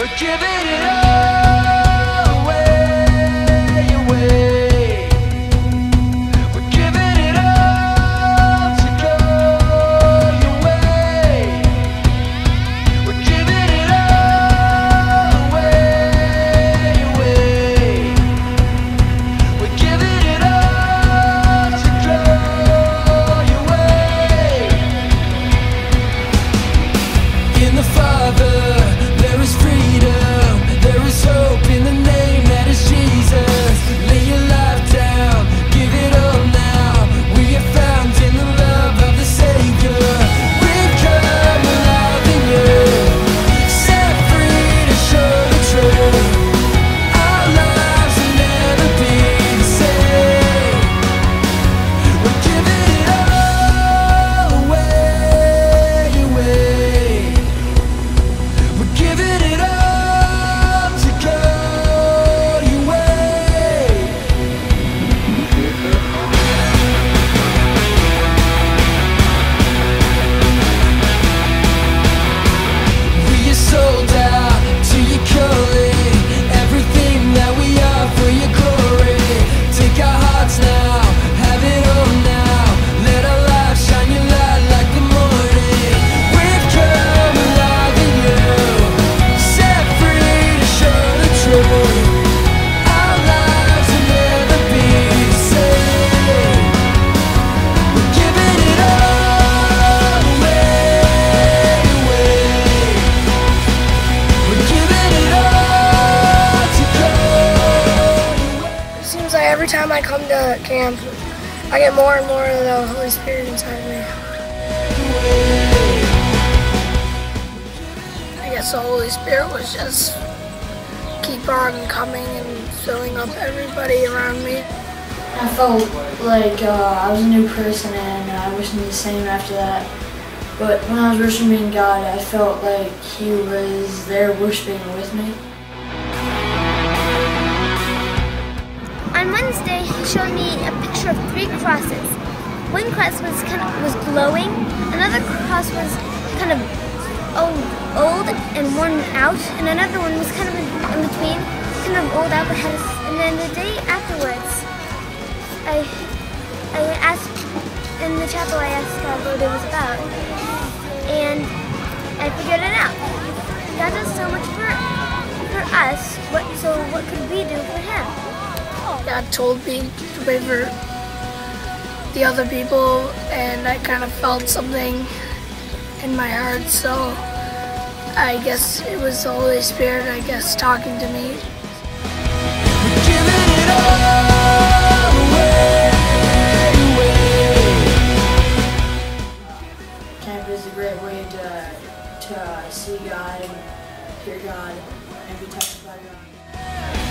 We're giving it all away, away. Every time I come to camp, I get more and more of the Holy Spirit inside me. I guess the Holy Spirit was just keep on coming and filling up everybody around me. I felt like uh, I was a new person and I wasn't the same after that. But when I was worshiping God, I felt like He was there worshiping with me. On Wednesday, he showed me a picture of three crosses. One cross was kind of was glowing, another cross was kind of old, old and worn out, and another one was kind of in, between, kind of old out but had and then the day afterwards, I I asked in the chapel I asked God what it was about, and I figured it out. God does so much for for us. What so what could we do for Him? God told me to pray for the other people, and I kind of felt something in my heart. So I guess it was the Holy Spirit, I guess, talking to me. We're giving it all away, away. Camp is a great way to, to uh, see God and hear God and be touched by God.